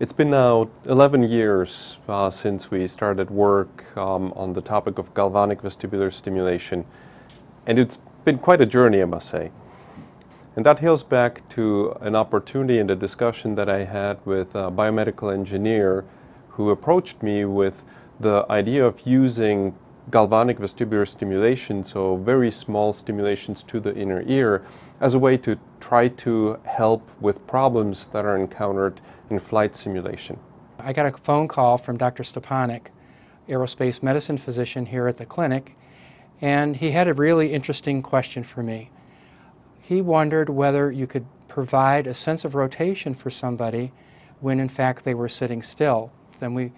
It's been now 11 years uh, since we started work um, on the topic of galvanic vestibular stimulation, and it's been quite a journey, I must say. And that hails back to an opportunity and a discussion that I had with a biomedical engineer who approached me with the idea of using galvanic vestibular stimulation, so very small stimulations to the inner ear, as a way to try to help with problems that are encountered in flight simulation. I got a phone call from Dr. Stepanek, aerospace medicine physician here at the clinic, and he had a really interesting question for me. He wondered whether you could provide a sense of rotation for somebody when in fact they were sitting still. Then we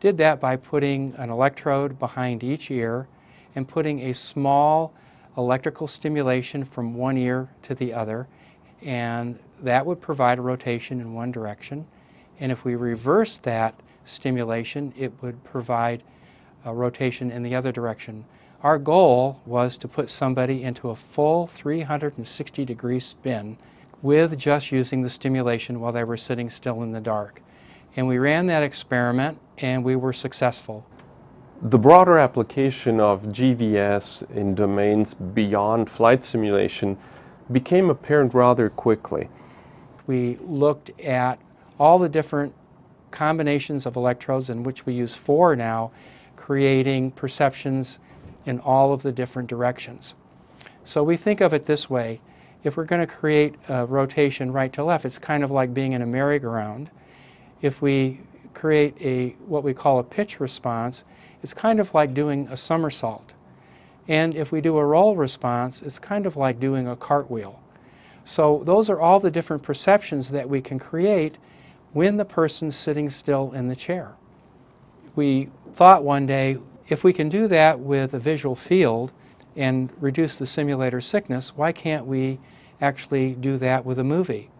did that by putting an electrode behind each ear and putting a small electrical stimulation from one ear to the other and that would provide a rotation in one direction and if we reversed that stimulation it would provide a rotation in the other direction. Our goal was to put somebody into a full 360 degree spin with just using the stimulation while they were sitting still in the dark. And we ran that experiment and we were successful. The broader application of GVS in domains beyond flight simulation became apparent rather quickly. We looked at all the different combinations of electrodes in which we use four now, creating perceptions in all of the different directions. So we think of it this way. If we're going to create a rotation right to left, it's kind of like being in a merry-go-round if we create a what we call a pitch response, it's kind of like doing a somersault. And if we do a roll response, it's kind of like doing a cartwheel. So those are all the different perceptions that we can create when the person's sitting still in the chair. We thought one day, if we can do that with a visual field and reduce the simulator sickness, why can't we actually do that with a movie?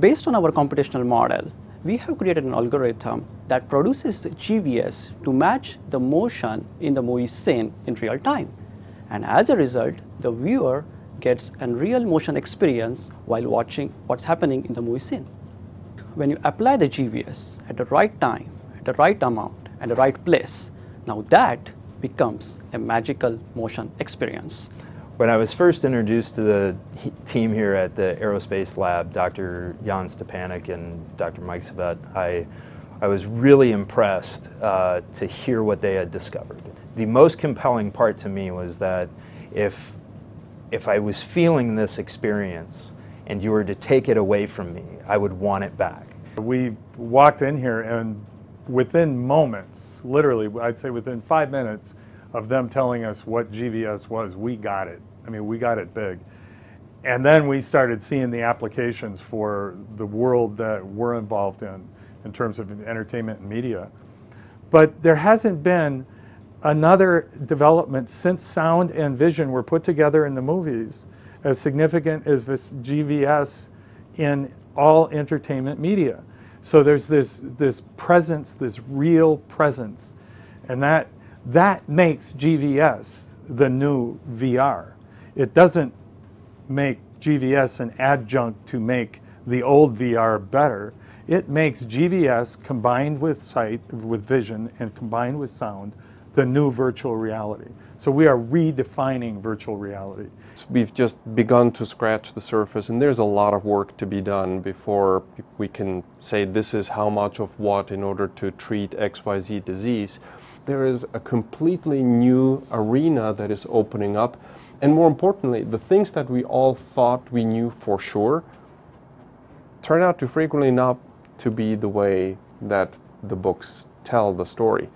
Based on our computational model, we have created an algorithm that produces GVS to match the motion in the movie scene in real time. And as a result, the viewer gets a real motion experience while watching what's happening in the movie scene. When you apply the GVS at the right time, at the right amount, at the right place, now that becomes a magical motion experience. When I was first introduced to the team here at the Aerospace Lab, Dr. Jan Stepanek and Dr. Mike Cevette, I, I was really impressed uh, to hear what they had discovered. The most compelling part to me was that if, if I was feeling this experience and you were to take it away from me, I would want it back. We walked in here and within moments, literally, I'd say within five minutes of them telling us what GVS was, we got it. I mean, we got it big. And then we started seeing the applications for the world that we're involved in, in terms of entertainment and media. But there hasn't been another development since sound and vision were put together in the movies as significant as this GVS in all entertainment media. So there's this, this presence, this real presence, and that, that makes GVS the new VR. It doesn't make GVS an adjunct to make the old VR better. It makes GVS combined with sight, with vision, and combined with sound, the new virtual reality. So we are redefining virtual reality. We've just begun to scratch the surface and there's a lot of work to be done before we can say this is how much of what in order to treat XYZ disease. There is a completely new arena that is opening up and more importantly, the things that we all thought we knew for sure turn out to frequently not to be the way that the books tell the story.